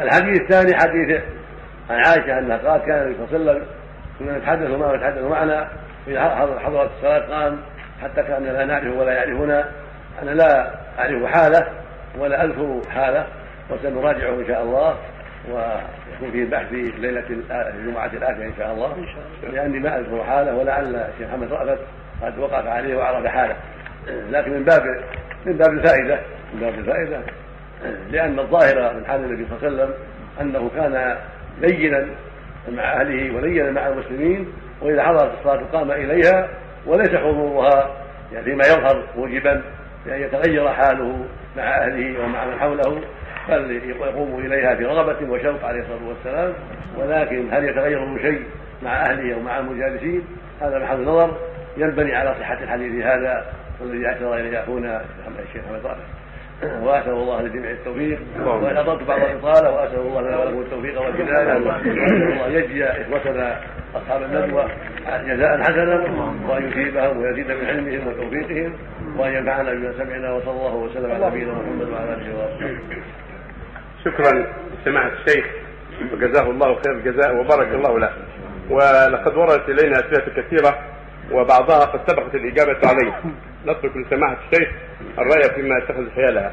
الحديث الثاني حديث عن عائشة أنها قالت كان النبي صلى الله عليه وسلم كنا نتحدث معه ويتحدث معنا اذا حضرت الصلاة قام حتى كان لا نعرفه ولا يعرفنا. أنا لا أعرف حاله ولا أذكر حاله وسنراجعه إن شاء الله ويكون فيه البحث في ليلة الجمعة الاتيه إن شاء الله. لأني ما أذكر حاله ولعل الشيخ محمد رأفت قد وقف عليه وعرف حاله. لكن من باب من باب الفائده من باب الفائدة لأن الظاهر من حال النبي صلى الله عليه وسلم أنه كان لينا مع أهله ولينا مع المسلمين وإذا حضرت الصلاة قام إليها وليس حضورها يعني فيما يظهر موجبا بأن يتغير حاله مع أهله ومع من حوله بل يقوم إليها برغبه وشوق عليه الصلاة والسلام. ولكن هل يتغير شيء مع أهله أو مع المجالسين؟ هذا محل نظر ينبني على صحة الحديث هذا والذي اعتذر إليه أخونا الشيخ محمد رافع وأسأل الله للجميع التوفيق. وإن أطلت بعض الإطالة وأسأل الله لنا ولكم التوفيق والهدايه وأسأل الله يجزي إخوتنا أصحاب الندوة جزاء حسنا وأن يثيبهم ويزيد من علمهم وتوفيقهم وأن ينفعنا بما سمعنا وصلى الله وسلم على نبينا محمد وعلى آله واصحابه شكرا لسماحه الشيخ وجزاه الله خير الجزاء وبارك الله له. ولقد وردت إلينا أسئلة كثيرة وبعضها قد سبقت الإجابة عليه. نترك لسماحة الشيخ الرأي فيما يتخذ حيالها